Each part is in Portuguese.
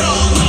strong.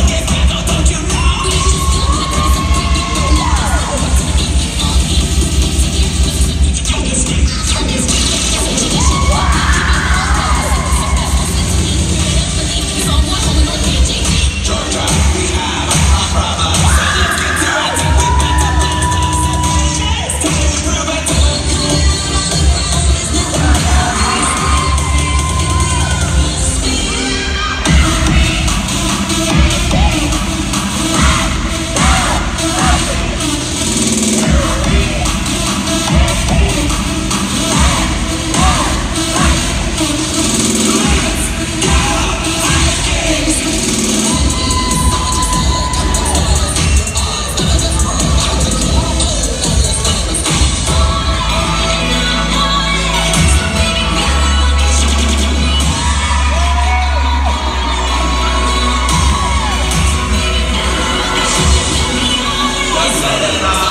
Amém.